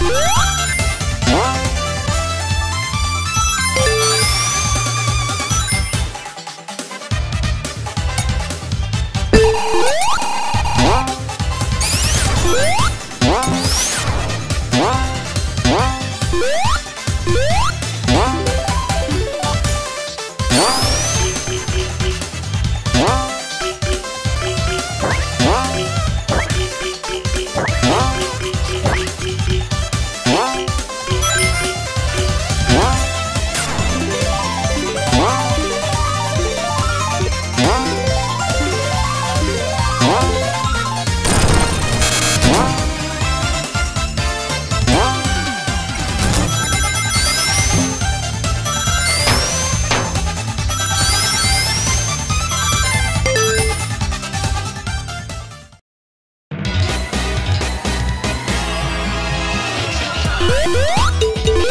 Woo!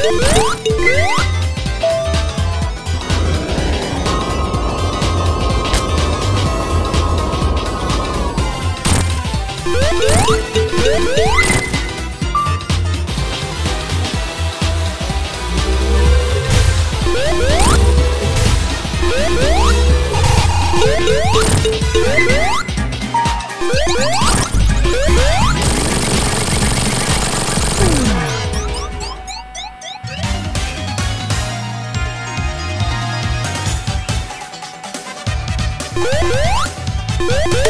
Woo! Música